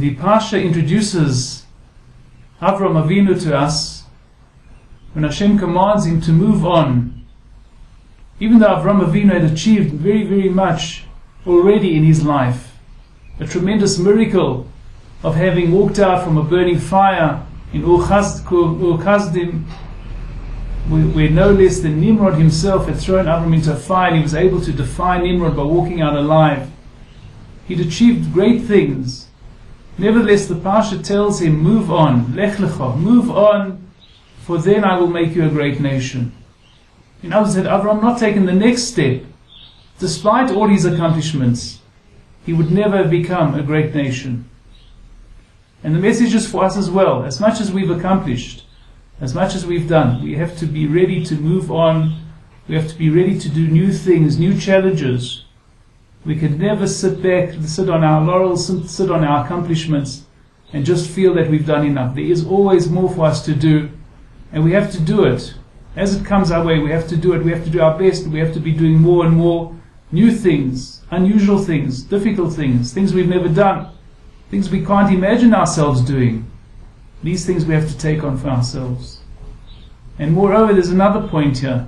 the Parsha introduces Avram Avinu to us when Hashem commands him to move on. Even though Avram Avinu had achieved very, very much already in his life, a tremendous miracle of having walked out from a burning fire in Ur where no less than Nimrod himself had thrown Avram into a fire and he was able to defy Nimrod by walking out alive. He'd achieved great things. Nevertheless, the Parsha tells him, Move on, Lech Lecha, move on, for then I will make you a great nation. In other words, had Avram not taken the next step, despite all his accomplishments, he would never have become a great nation. And the message is for us as well. As much as we've accomplished, as much as we've done, we have to be ready to move on. We have to be ready to do new things, new challenges. We can never sit back, sit on our laurels, sit on our accomplishments, and just feel that we've done enough. There is always more for us to do, and we have to do it. As it comes our way, we have to do it. We have to do our best. We have to be doing more and more new things, unusual things, difficult things, things we've never done, things we can't imagine ourselves doing. These things we have to take on for ourselves. And moreover, there's another point here,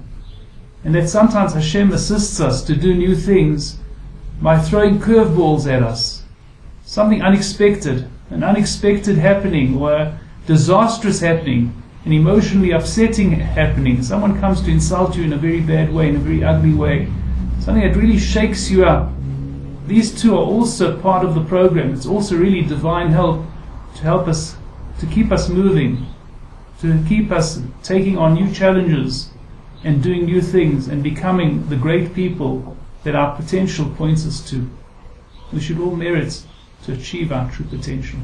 and that sometimes Hashem assists us to do new things by throwing curveballs at us. Something unexpected, an unexpected happening, or a disastrous happening, an emotionally upsetting happening. Someone comes to insult you in a very bad way, in a very ugly way. Something that really shakes you up. These two are also part of the program. It's also really divine help to help us, to keep us moving, to keep us taking on new challenges and doing new things and becoming the great people that our potential points us to. We should all merit to achieve our true potential.